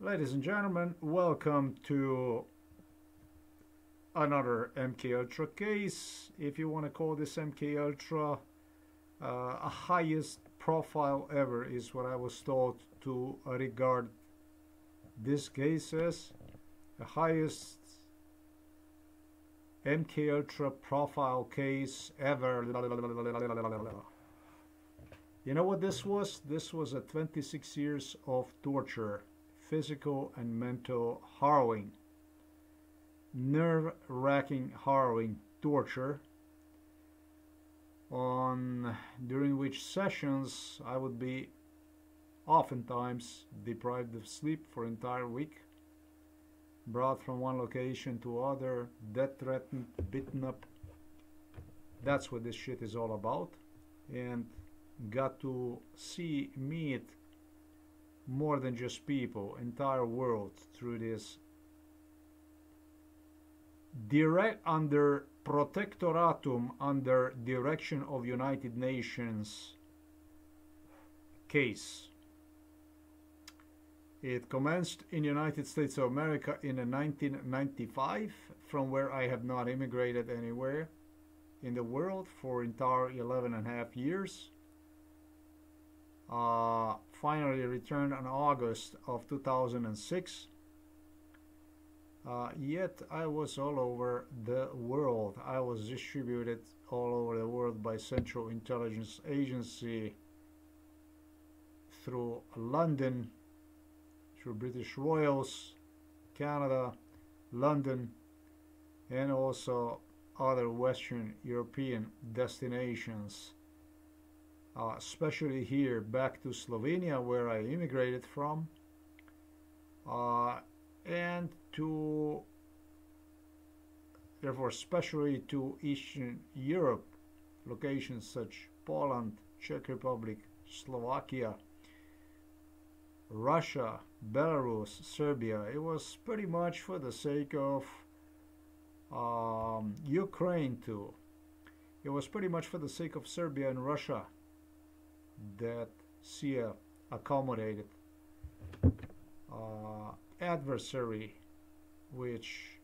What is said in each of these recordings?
Ladies and gentlemen, welcome to another MK Ultra case. If you want to call this MK Ultra uh, a highest profile ever is what I was taught to regard this case as the highest MK Ultra profile case ever. You know what this was? This was a 26 years of torture, physical and mental harrowing, nerve-wracking harrowing torture. On during which sessions I would be oftentimes deprived of sleep for entire week brought from one location to other death threatened beaten up. That's what this shit is all about. And got to see meet more than just people entire world through this direct under protectoratum under direction of united nations case. It commenced in United States of America in 1995 from where I have not immigrated anywhere in the world for entire 11 and a half years. Uh, finally returned in August of 2006. Uh, yet I was all over the world. I was distributed all over the world by Central Intelligence Agency through London, through British Royals, Canada, London, and also other Western European destinations uh, especially here back to Slovenia where I immigrated from uh, and to therefore especially to Eastern Europe locations such Poland, Czech Republic, Slovakia, Russia, Belarus, Serbia. It was pretty much for the sake of um, Ukraine too. It was pretty much for the sake of Serbia and Russia that SIA accommodated uh, adversary which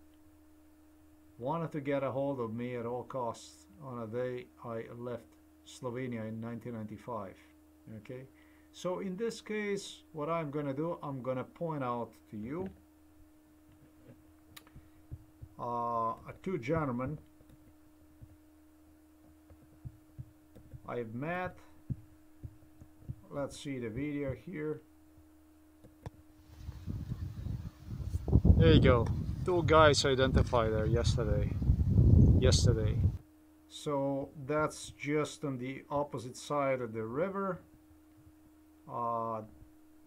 wanted to get a hold of me at all costs on a day I left Slovenia in 1995 okay? So in this case what I'm gonna do I'm gonna point out to you uh, two gentlemen I've met let's see the video here. There you go. Two guys identified there yesterday. Yesterday. So that's just on the opposite side of the river. Uh,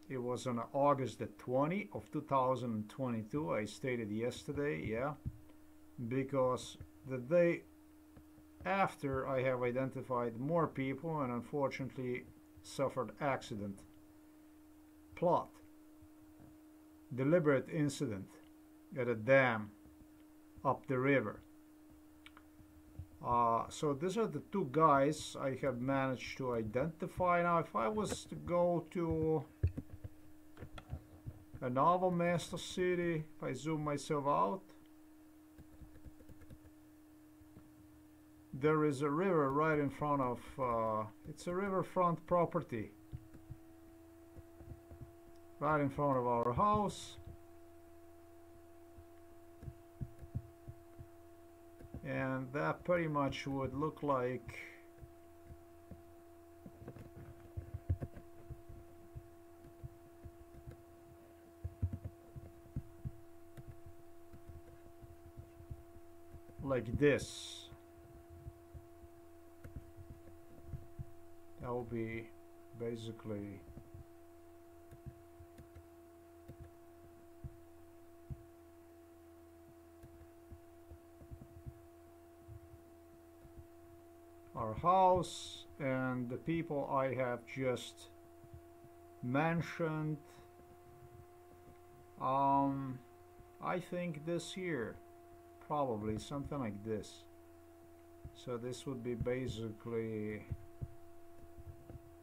it was on August the 20 of 2022 I stated yesterday yeah. Because the day after I have identified more people and unfortunately suffered accident. Plot. Deliberate incident at a dam up the river. Uh, so these are the two guys I have managed to identify. Now if I was to go to a Novo Mesto city, if I zoom myself out, there is a river right in front of uh, it's a riverfront property. Right in front of our house. And that pretty much would look like like this that will be basically our house and the people I have just mentioned. Um, I think this year probably something like this. So this would be basically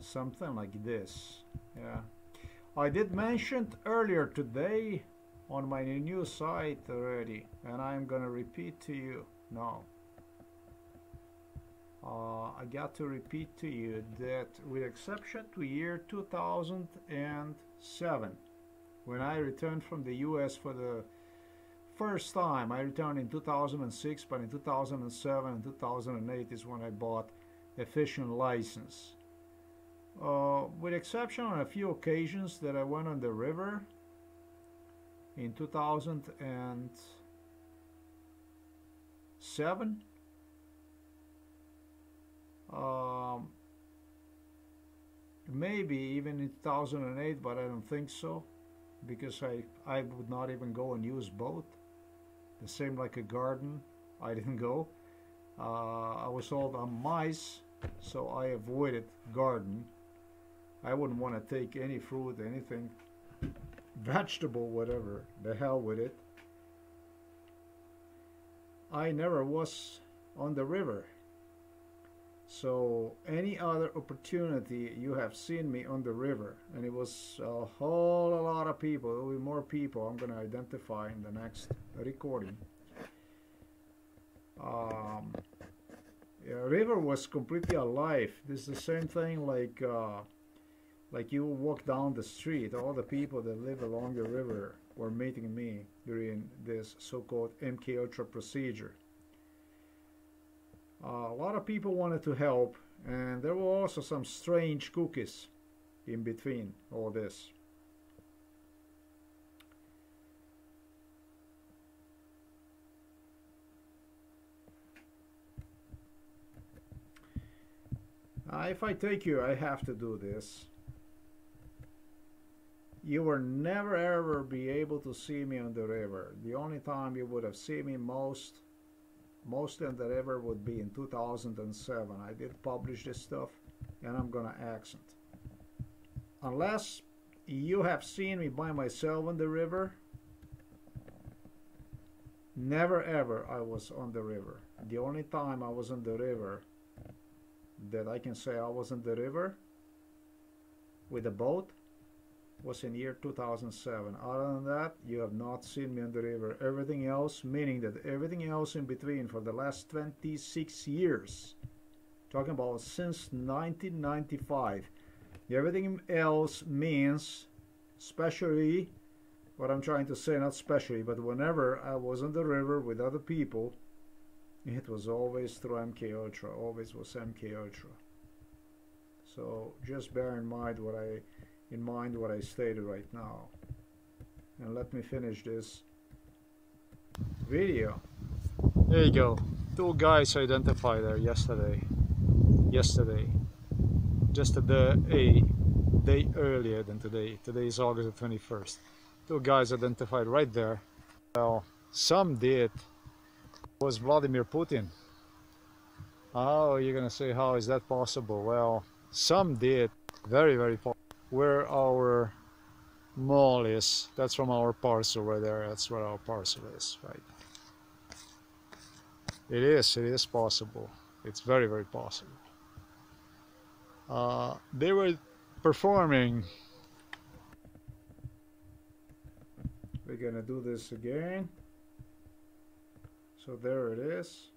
something like this. Yeah. I did mention earlier today on my new site already and I'm gonna repeat to you. Now uh, I got to repeat to you that with exception to year 2007 when I returned from the US for the first time I returned in 2006 but in 2007 and 2008 is when I bought a fishing license uh, with exception on a few occasions that I went on the river in 2007 um, maybe even in 2008 but I don't think so because I, I would not even go and use boat. The same like a garden I didn't go. Uh, I was told I'm mice so I avoided garden I wouldn't want to take any fruit anything vegetable whatever the hell with it I never was on the river so any other opportunity you have seen me on the river and it was a whole lot of people, there will be more people I'm going to identify in the next recording. Um, yeah, river was completely alive. This is the same thing like uh, like you walk down the street. All the people that live along the river were meeting me during this so-called MK Ultra procedure. Uh, a lot of people wanted to help and there were also some strange cookies in between all this. Uh, if I take you, I have to do this. You will never ever be able to see me on the river. The only time you would have seen me most most in the river would be in 2007. I did publish this stuff and I'm gonna accent. Unless you have seen me by myself on the river, never ever I was on the river. The only time I was on the river that I can say I was on the river with a boat was in year 2007. Other than that, you have not seen me on the river. Everything else, meaning that everything else in between for the last 26 years, talking about since 1995, everything else means, especially, what I'm trying to say, not especially, but whenever I was on the river with other people, it was always through MK Ultra, always was MK Ultra. So just bear in mind what I in mind what I stated right now. And let me finish this video. There you go. Two guys identified there yesterday. Yesterday. Just a day, a day earlier than today. Today is August the 21st. Two guys identified right there. Well, some did. Was Vladimir Putin. Oh, you're gonna say how is that possible? Well, some did. Very, very possible where our mall is. That's from our parcel right there. That's where our parcel is, right? It is, it is possible. It's very, very possible. Uh, they were performing. We're gonna do this again. So there it is.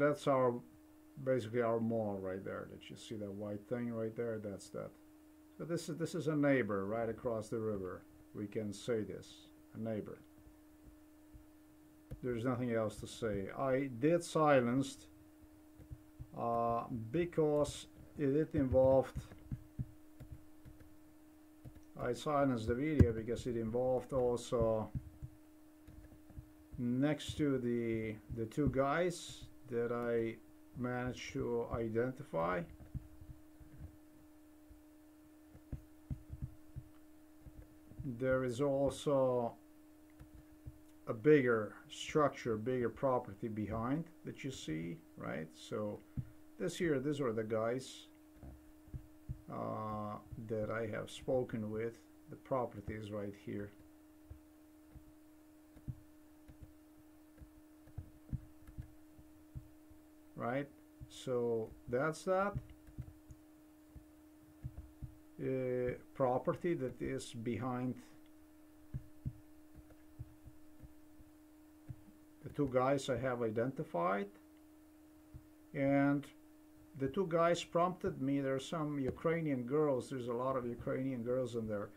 And that's our basically our mall right there that you see that white thing right there that's that. So this is this is a neighbor right across the river. We can say this a neighbor. There's nothing else to say. I did silenced uh, because it involved I silenced the video because it involved also next to the the two guys that I managed to identify. There is also a bigger structure, bigger property behind that you see, right? So this here, these are the guys uh, that I have spoken with. The property is right here. Right? So that's that. Uh, property that is behind the two guys I have identified. And the two guys prompted me. There's some Ukrainian girls. There's a lot of Ukrainian girls in there.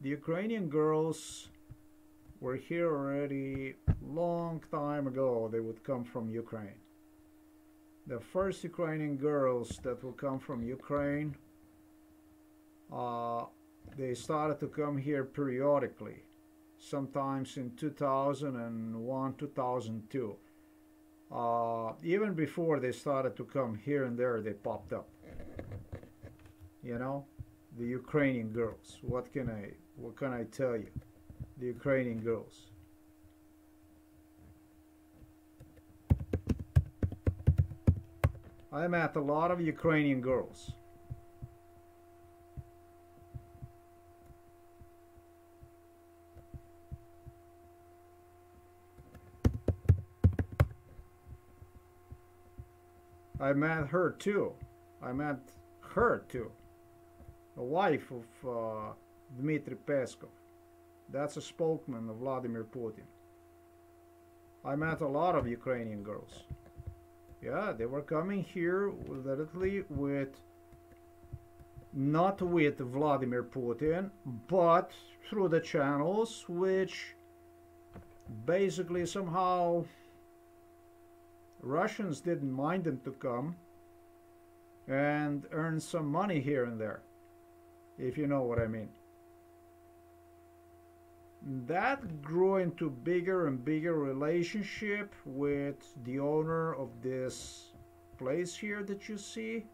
The Ukrainian girls were here already long time ago. They would come from Ukraine the first Ukrainian girls that will come from Ukraine uh, they started to come here periodically, sometimes in 2001, 2002. Uh, even before they started to come here and there, they popped up. You know, the Ukrainian girls. What can I, what can I tell you? The Ukrainian girls. I met a lot of Ukrainian girls. I met her too. I met her too. The wife of uh, Dmitry Peskov. That's a spokesman of Vladimir Putin. I met a lot of Ukrainian girls. Yeah, they were coming here literally with not with Vladimir Putin, but through the channels which basically somehow Russians didn't mind them to come and earn some money here and there, if you know what I mean. That grew into bigger and bigger relationship with the owner of this place here that you see.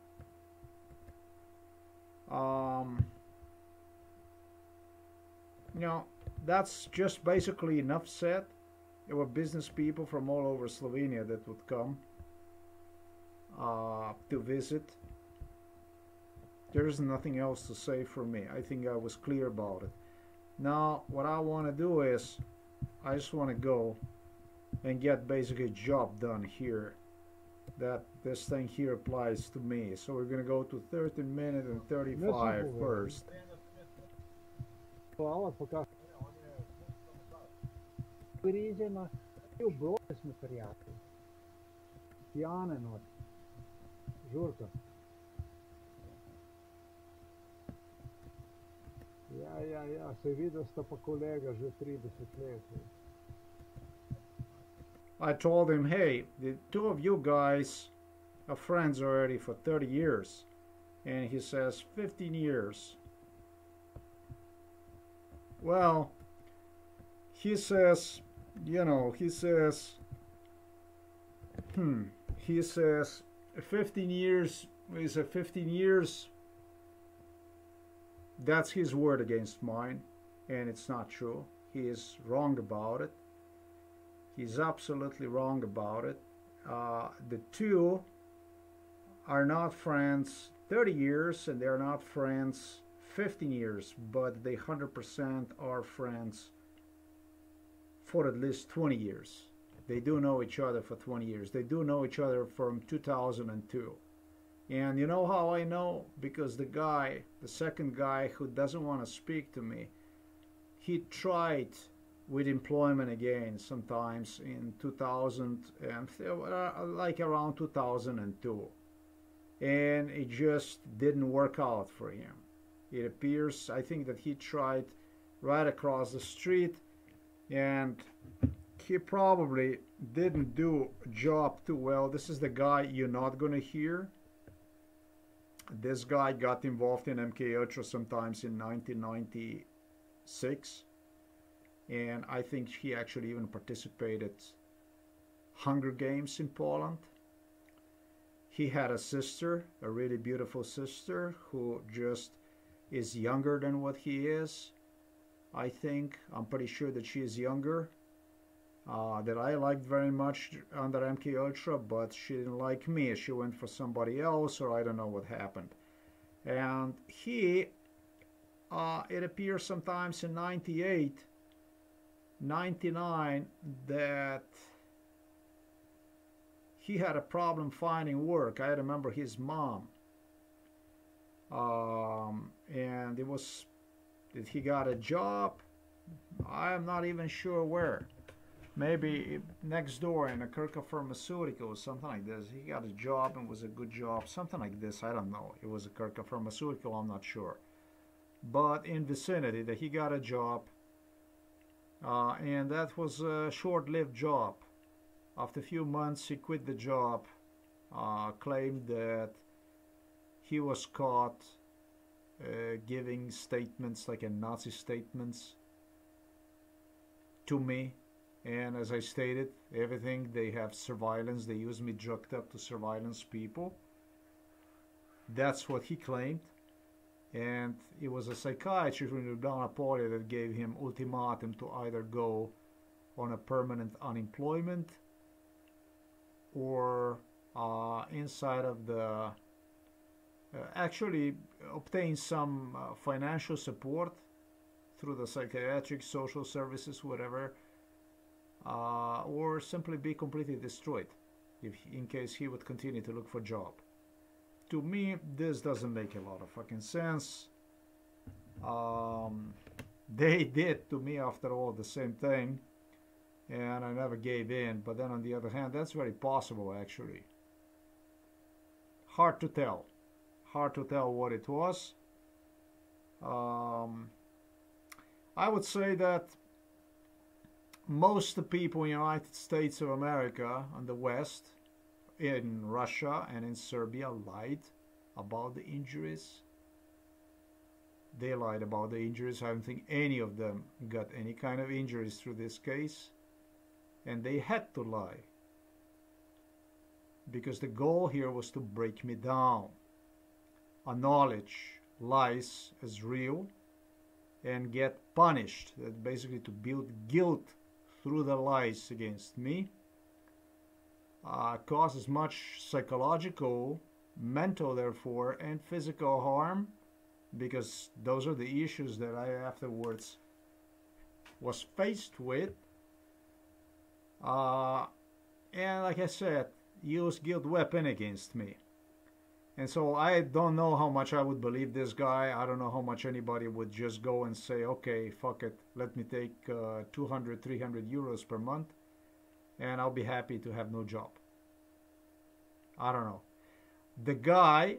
Um, that's just basically enough said. There were business people from all over Slovenia that would come uh, to visit. There's nothing else to say for me. I think I was clear about it. Now, what I want to do is, I just want to go and get basically a job done here. That this thing here applies to me. So we're going to go to 13 minutes and 35 first. Ja, ja, ja, sta pa kolega že 30 let. I told him, hey, the two of you guys are friends already for 30 years. And he says, 15 years. Well, he says, you know, he says, hmm, he says 15 years is a 15 years. That's his word against mine, and it's not true. He is wrong about it. He's absolutely wrong about it. Uh, the two are not friends 30 years, and they're not friends 15 years, but they 100% are friends for at least 20 years. They do know each other for 20 years. They do know each other from 2002. And you know how I know? Because the guy, the second guy who doesn't want to speak to me, he tried with employment again sometimes in 2000 and uh, like around 2002 and it just didn't work out for him it appears i think that he tried right across the street and he probably didn't do a job too well. This is the guy you're not going to hear. This guy got involved in MK Ultra sometimes in 1996 and I think he actually even participated Hunger Games in Poland. He had a sister, a really beautiful sister who just is younger than what he is I think. I'm pretty sure that she is younger. Uh, that I liked very much under MK Ultra, but she didn't like me. She went for somebody else, or I don't know what happened. And he, uh, it appears sometimes in 98, 99, that he had a problem finding work. I remember his mom. Um, and it was that he got a job. I am not even sure where. Maybe next door in a Krka Pharmaceutical, or something like this. He got a job and was a good job, something like this. I don't know. It was a Krka Pharmaceutical, I'm not sure. But in vicinity that he got a job, uh, and that was a short-lived job. After a few months, he quit the job, uh, claimed that he was caught uh, giving statements like a Nazi statements to me. And as I stated, everything they have surveillance, they use me drugged up to surveillance people. That's what he claimed. And it was a psychiatrist in Ljubljana Polje that gave him ultimatum to either go on a permanent unemployment or uh, inside of the uh, actually obtain some uh, financial support through the psychiatric social services whatever uh, or simply be completely destroyed if in case he would continue to look for job to me this doesn't make a lot of fucking sense um, they did to me after all the same thing and I never gave in. But then on the other hand, that's very possible actually. Hard to tell. Hard to tell what it was. Um, I would say that most the people in the United States of America and the West, in Russia and in Serbia, lied about the injuries. They lied about the injuries. I don't think any of them got any kind of injuries through this case and they had to lie because the goal here was to break me down acknowledge lies as real and get punished that basically to build guilt through the lies against me uh, cause as much psychological mental therefore and physical harm because those are the issues that I afterwards was faced with uh, and like I said, use guilt weapon against me. And so I don't know how much I would believe this guy. I don't know how much anybody would just go and say, okay, fuck it, let me take uh, 200, 300 euros per month, and I'll be happy to have no job. I don't know. The guy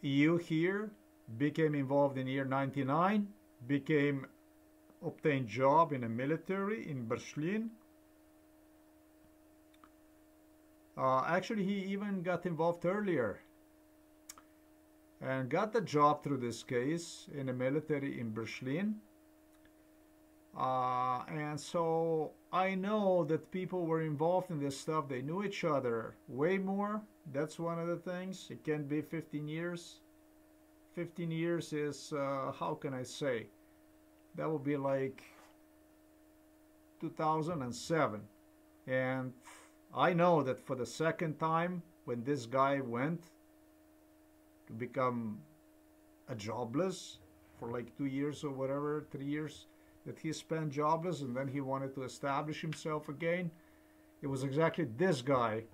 you hear became involved in year 99, became obtained job in the military in Berlin, Uh, actually, he even got involved earlier and got the job through this case in the military in Berlin. Uh, and so I know that people were involved in this stuff. They knew each other way more. That's one of the things. It can be 15 years. 15 years is, uh, how can I say? That would be like 2007. And I know that for the second time, when this guy went to become a jobless for like two years or whatever, three years, that he spent jobless and then he wanted to establish himself again. It was exactly this guy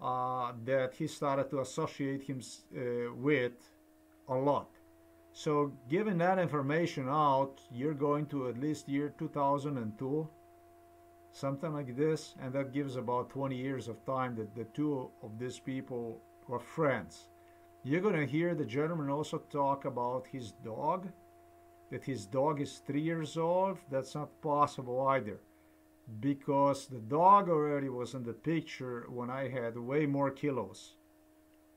uh, that he started to associate him uh, with a lot. So, giving that information out, you're going to at least year 2002 something like this and that gives about 20 years of time that the two of these people were friends you're going to hear the gentleman also talk about his dog that his dog is three years old that's not possible either because the dog already was in the picture when i had way more kilos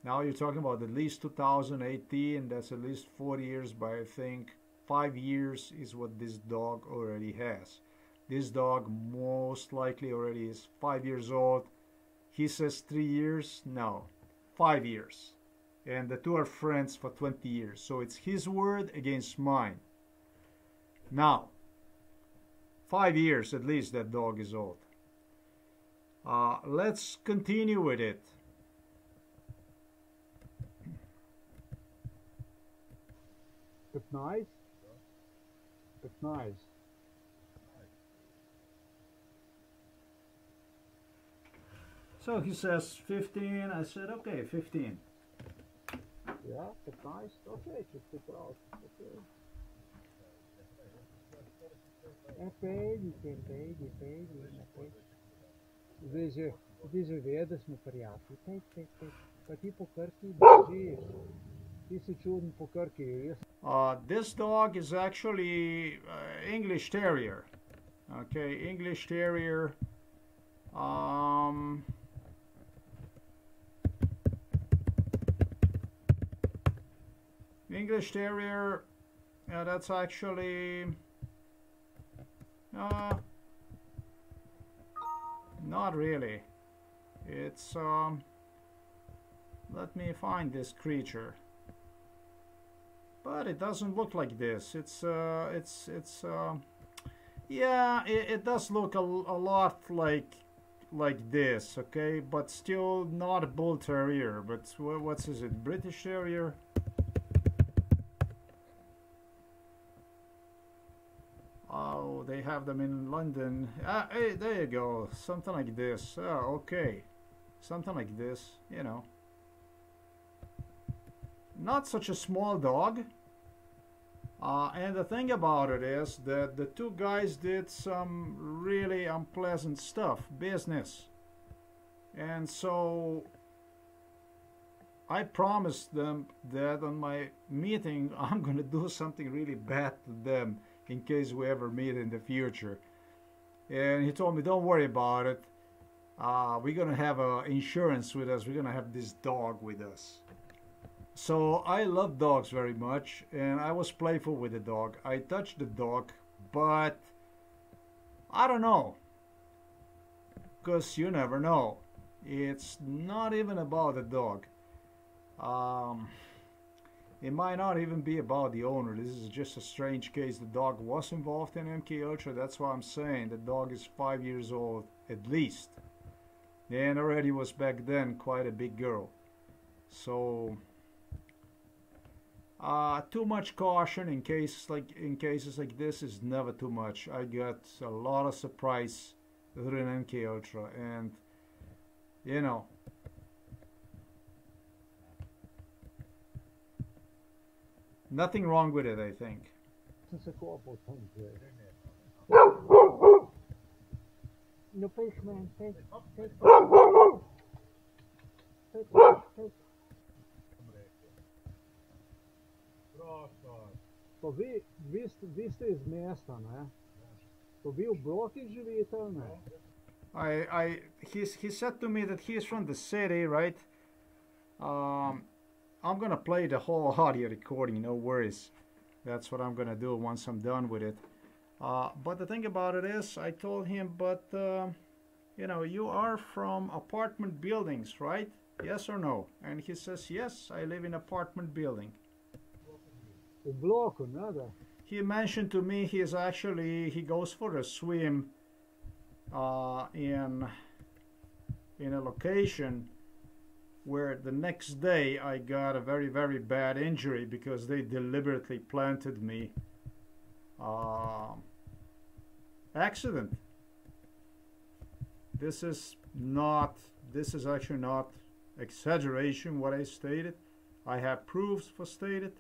now you're talking about at least 2018 that's at least 40 years but i think five years is what this dog already has this dog most likely already is five years old. He says three years. No, five years. And the two are friends for 20 years. So it's his word against mine. Now, five years at least that dog is old. Uh, let's continue with it. Nice. It's nice. So he says 15. I said, okay, 15. Yeah, it's nice. Okay, just. Okay. É pegue, que pegue, pegue, pegue. Deze, deze veders me prijatelj. Kijk, kijk, kijk. Pa ti po krki držiš. Ti si čuden po krki. Jaz Uh, this dog is actually uh, English Terrier. Okay, English Terrier. Um, English Terrier. Yeah, that's actually. Uh, not really. It's um. Let me find this creature but it doesn't look like this it's uh, it's it's uh, yeah it, it, does look a, a lot like like this okay but still not a bull terrier but what's is it British terrier oh they have them in London. Ah, hey there you go. Something like this. Oh, okay. Something like this you know. Not such a small dog. Uh, and the thing about it is that the two guys did some really unpleasant stuff, business. And so I promised them that on my meeting I'm going to do something really bad to them in case we ever meet in the future. And he told me, don't worry about it. Uh, we're going to have uh, insurance with us. We're going to have this dog with us. So I love dogs very much and I was playful with the dog. I touched the dog, but I don't know. Because you never know. It's not even about the dog. Um, it might not even be about the owner. This is just a strange case. The dog was involved in MK Ultra. That's why I'm saying the dog is five years old at least. And already was back then quite a big girl. So uh, too much caution in cases like in cases like this is never too much. I got a lot of surprise an MK Ultra, and you know. Nothing wrong with it, I think. No fish, man. Fish, fish. Fish, fish. Pa vi, vi, ste, vi ste iz mesta, ne? Pa vi v blokih živite, ne? I, I, he's, he said to me that he's from the city, right? Um, I'm gonna play the whole audio recording, no worries. That's what I'm gonna do once I'm done with it. Uh, but the thing about it is, I told him, but, uh, you know, you are from apartment buildings, right? Yes or no? And he says, yes, I live in apartment building. O bloco, nada. He mentioned to me he is actually he goes for a swim uh, in in a location where the next day I got a very very bad injury because they deliberately planted me uh, accident. This is not this is actually not exaggeration what I stated. I have proofs for stated.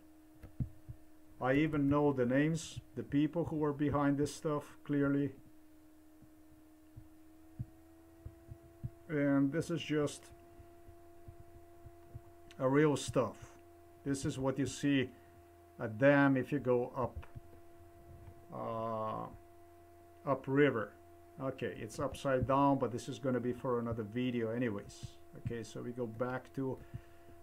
I even know the names, the people who are behind this stuff clearly. And this is just real stuff. This is what you see a dam if you go up uh, up river. Okay, it's upside down, but this is going to be for another video anyways. Okay, so we go back to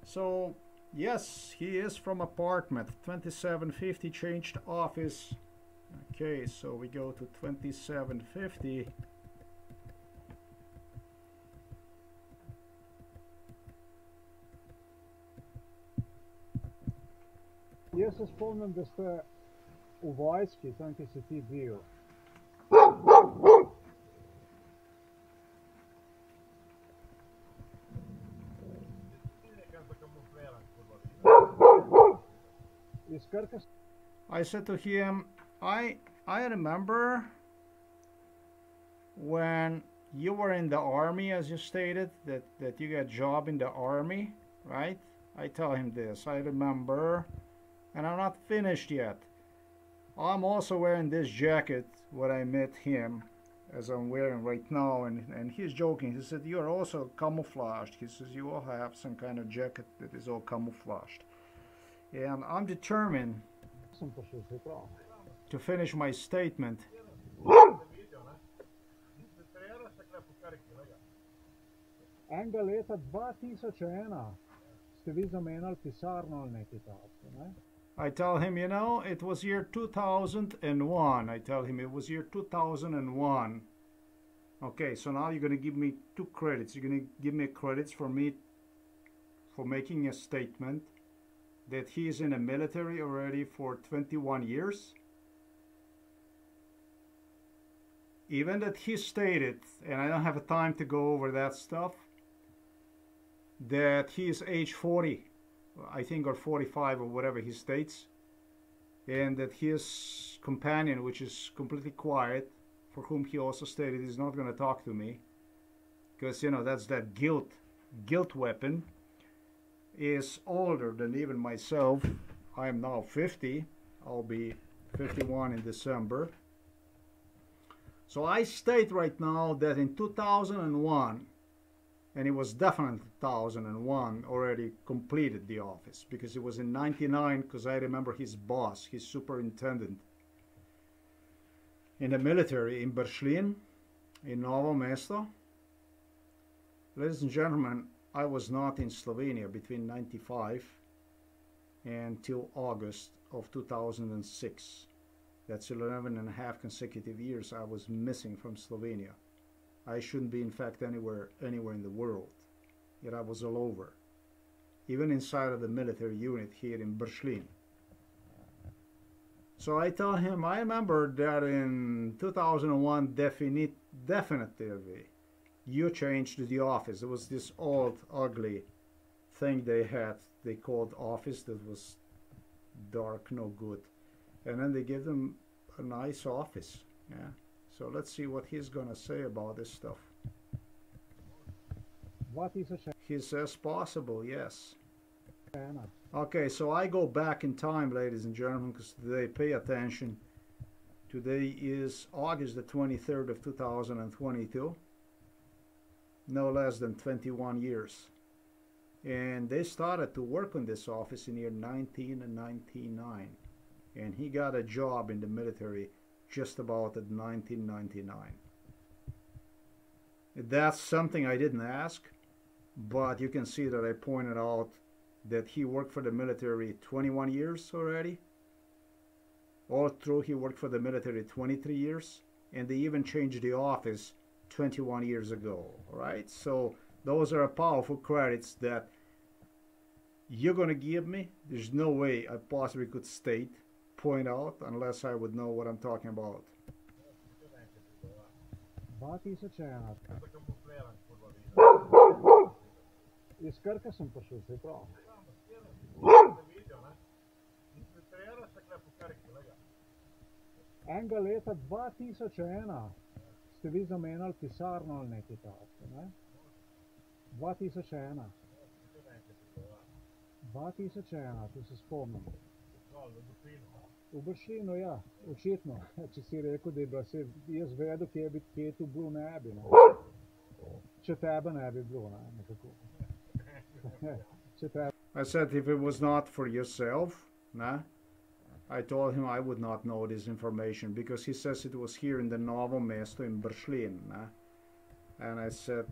so Yes, he is from apartment. 2750 changed office. Okay, so we go to 2750. Jaz se spomnim, da ste v vojski, tam, ki. I said to him, I I remember when you were in the army, as you stated, that, that you got a job in the army, right? I tell him this. I remember and I'm not finished yet. I'm also wearing this jacket when I met him, as I'm wearing right now, and, and he's joking. He said, You're also camouflaged. He says, You all have some kind of jacket that is all camouflaged. And I'm determined to finish my statement. Enega leta 2001 ste vi zamenjali pisarno ali nekaj takega. Ne? I tell him, you know, it was year 2001. I tell him it was year 2001. Okay, so now you're going to give me two credits. You're going to give me credits for me for making a statement that he is in the military already for 21 years. Even that he stated, and I don't have time to go over that stuff, that he is age 40 I think, or 45 or whatever he states, and that his companion, which is completely quiet, for whom he also stated is not going to talk to me, because you know that's that guilt, guilt weapon, is older than even myself. I am now 50. I'll be 51 in December. So I state right now that in 2001 and it was definitely 2001 already completed the office because it was in 99 because I remember his boss, his superintendent in the military in Berlin, in Novo Mesto. Ladies and gentlemen, I was not in Slovenia between 95 and till August of 2006. That's 11 and a half consecutive years I was missing from Slovenia. I shouldn't be in fact anywhere anywhere in the world. Yet I was all over. Even inside of the military unit here in Berlin. So I tell him I remember that in 2001 definite, definitely you changed the office. It was this old ugly thing they had they called office that was dark no good and then they give them a nice office yeah so let's see what he's gonna say about this stuff. 2001. He says possible, yes. Okay, so I go back in time, ladies and gentlemen, because today, pay attention. Today is August the 23rd of 2022. No less than 21 years. And they started to work on this office in year 1999. And he got a job in the military just about at 1999. That's something I didn't ask, but you can see that I pointed out that he worked for the military 21 years already. All through, he worked for the military 23 years, and they even changed the office 21 years ago. Right? So those are powerful credits that you're gonna give me. There's no way I possibly could state point out unless I would know what I'm talking about. 2001. Iz Krka sem prišel, se pravi. Enega leta 2001 ste vi zamenjali pisarno ali nekaj takega. Ne? 2001. 2001, to se spomnim. V ja, očitno. Če si rekel, da je se, kje, bi, kje tu ne bi. Če tebe ne bi bilo, ne, nekako. Če tebe. I said if it was not for yourself, nah, I told him I would not know this information because he says it was here in the Novo Mesto in Berlin. Nah? And I said,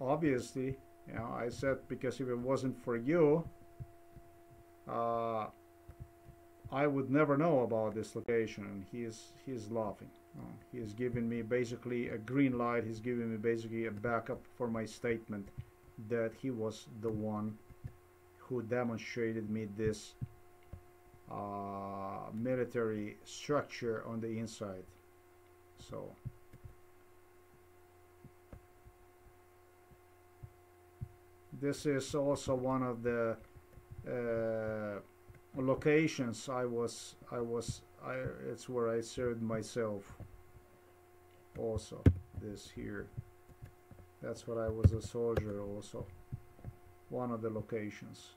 obviously, you know, I said because if it wasn't for you, uh, I would never know about this location. And he is he is laughing. Uh, he is giving me basically a green light. He's giving me basically a backup for my statement that he was the one who demonstrated me this uh, military structure on the inside. So. This is also one of the uh, locations I was I was I it's where I served myself also this here. That's where I was a soldier also one of the locations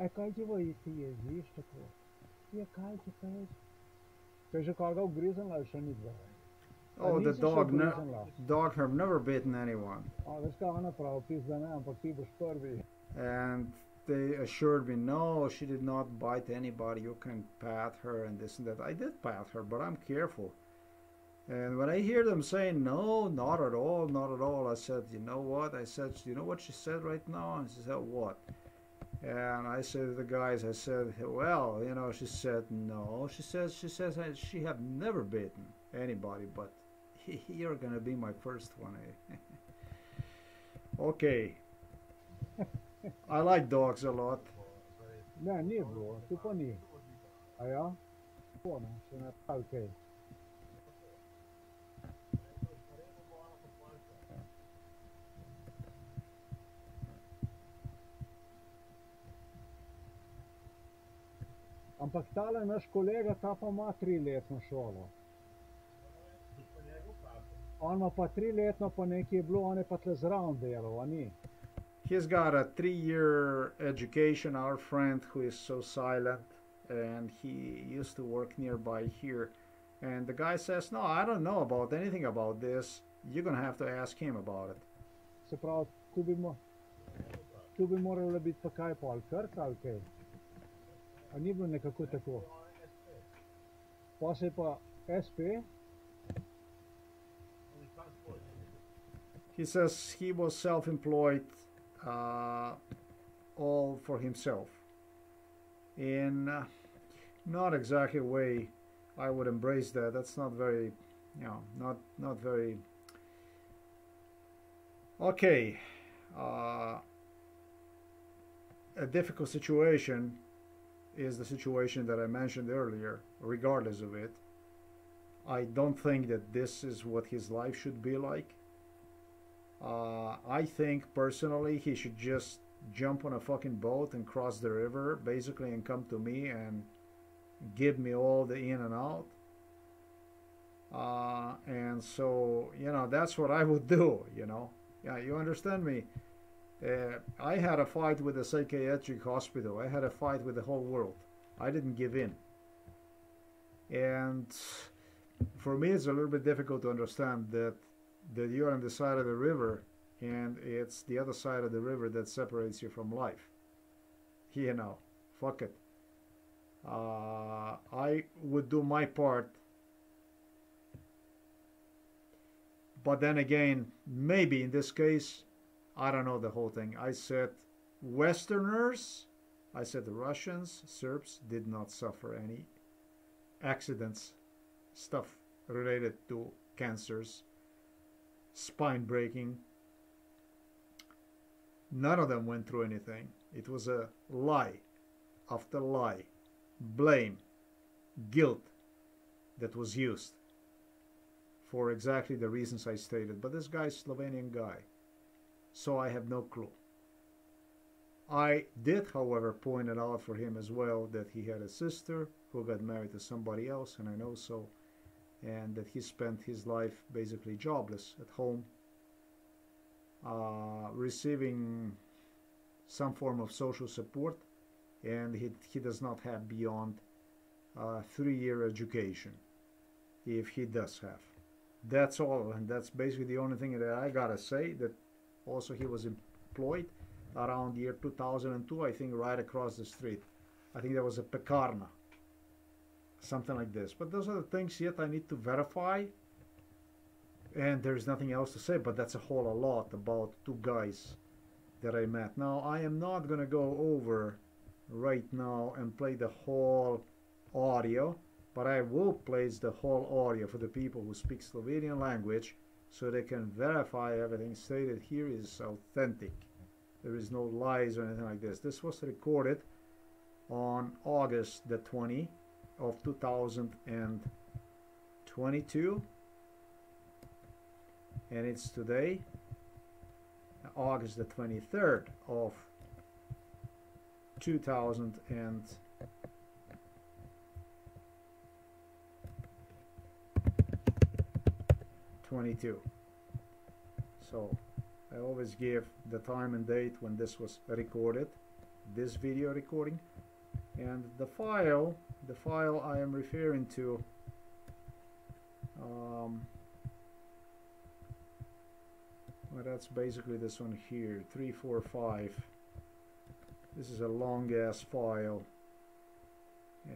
Avem la Biblioteca. Ja. E kaj ti voi ti jeziš tako? Je kaj ti kaj? Kaj že koga ugrizen ali še ni dva? oh the dog ugrizenla? dog have never bitten anyone A veš kaj ona pravi, pizda ne, ampak ti boš prvi. and they assured me no she did not bite anybody you can pat her and this and that i did pat her but i'm careful and when i hear them saying no not at all not at all i said you know what i said you know what she said right now and she said what and i said to the guys i said well you know she said no she says she says she had never bitten anybody but you're gonna be my first one eh? okay I like dogs a lot. Ne, ni bilo, tu pa ni. A ja? Po ne, še Ampak tale naš kolega, ta pa ima triletno šolo. On ima pa triletno, pa nekaj je bilo, on je pa tle zraven delal, a ni? He's got a three year education, our friend who is so silent, and he used to work nearby here. And the guy says, No, I don't know about anything about this. You're gonna have to ask him about it. Se pravi, tu bi, mo tu bi moralo biti pa kaj pol krk ali kaj. Bilo nekako tako. Pa se pa SP, He says he was self employed uh, all for himself. In uh, not exactly way I would embrace that. That's not very, you know, not, not very. Okay. Uh, a difficult situation is the situation that I mentioned earlier, regardless of it. I don't think that this is what his life should be like. Uh, I think personally he should just jump on a fucking boat and cross the river, basically, and come to me and give me all the in and out. Uh, and so, you know, that's what I would do, you know. Yeah, you understand me? Uh, I had a fight with the psychiatric hospital. I had a fight with the whole world. I didn't give in. And for me, it's a little bit difficult to understand that that you're on the side of the river and it's the other side of the river that separates you from life. You know, fuck it. Uh, I would do my part. But then again, maybe in this case, I don't know the whole thing. I said Westerners, I said the Russians, Serbs did not suffer any accidents, stuff related to cancers, spine breaking. None of them went through anything. It was a lie after lie, blame, guilt that was used for exactly the reasons I stated. But this guy's Slovenian guy, so I have no clue. I did, however, point it out for him as well that he had a sister who got married to somebody else, and I know so and that he spent his life basically jobless at home, uh, receiving some form of social support, and he, he does not have beyond uh, three year education, if he does have. That's all, and that's basically the only thing that I gotta say. That also he was employed around the year 2002, I think, right across the street. I think there was a Pecarna, something like this. But those are the things yet I need to verify. And there's nothing else to say, but that's a whole a lot about two guys that I met. Now, I am not going to go over right now and play the whole audio, but I will place the whole audio for the people who speak Slovenian language so they can verify everything stated here is authentic. there is no lies or anything like this this was recorded on August the 20 of 2022 and it's today August the 23rd of 2022 so I always give the time and date when this was recorded this video recording and the file the file I am referring to um, well that's basically this one here 345 this is a long ass file.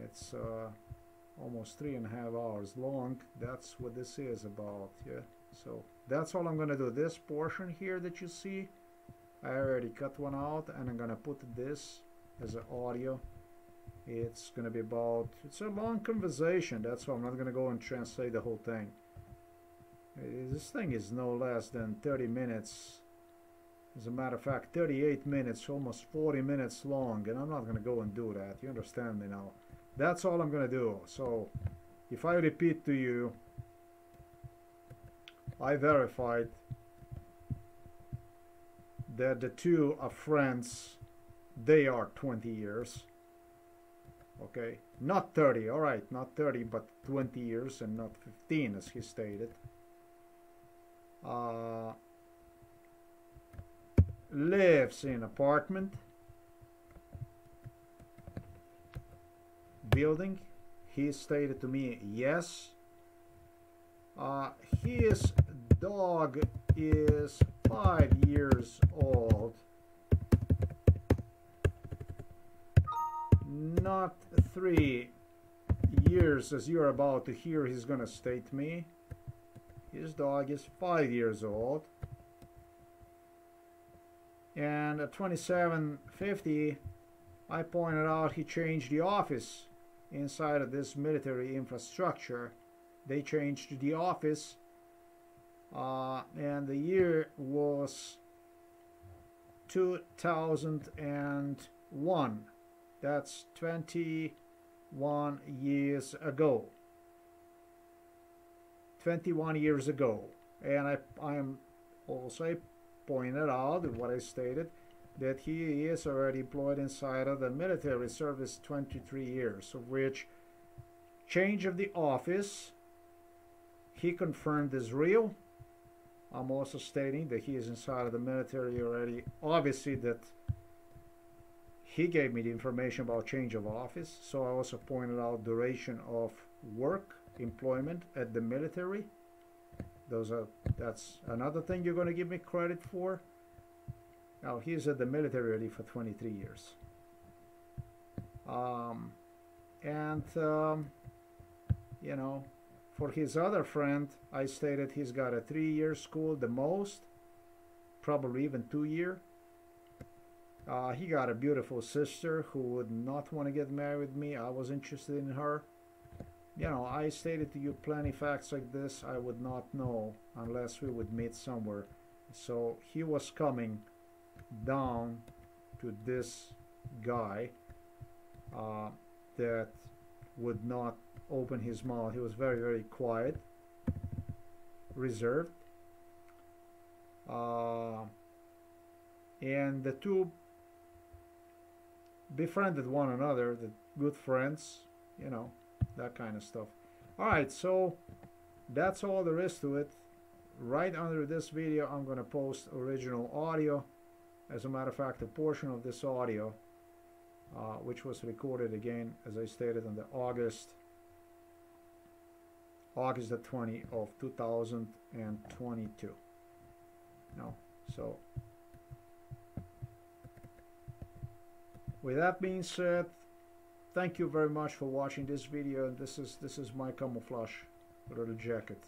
It's uh, almost three and a half hours long. That's what this is about yeah. So that's all I'm gonna do. This portion here that you see I already cut one out and I'm gonna put this as an audio. It's gonna be about it's a long conversation that's why I'm not gonna go and translate the whole thing. Uh, this thing is no less than 30 minutes. As a matter of fact 38 minutes almost 40 minutes long and I'm not gonna go and do that you understand me now that's all I'm gonna do. So if I repeat to you I verified that the two are friends. They are 20 years. Okay? Not 30 all right not 30 but 20 years and not 15 as he stated. Uh, lives in apartment building. He stated to me yes uh, his dog is five years old. Not three years as you're about to hear he's gonna state me. His dog is five years old. And at 2750 I pointed out he changed the office inside of this military infrastructure. They changed the office uh, and the year was 2001 that's 21 years ago. 21 years ago. And I, I am also pointed out what I stated that he is already employed inside of the military service 23 years of which change of the office he confirmed is real. I'm also stating that he is inside of the military already. Obviously that he gave me the information about change of office so I also pointed out duration of work employment at the military. Those are that's another thing you're going to give me credit for now he's at the military already for 23 years. Um, and um, you know for his other friend I stated he's got a three-year school the most probably even two year uh, he got a beautiful sister who would not want to get married with me. I was interested in her. You know, I stated to you plenty facts like this I would not know unless we would meet somewhere. So he was coming down to this guy uh, that would not open his mouth. He was very, very quiet, reserved. Uh, and the two befriended one another, the good friends, you know, that kind of stuff all right so that's all there is to it right under this video I'm gonna post original audio as a matter of fact a portion of this audio uh, which was recorded again as I stated on the August August the 20 of 2022 no so with that being said thank you very much for watching this video and this is this is my camouflage little jacket.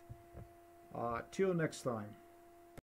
Uh, till next time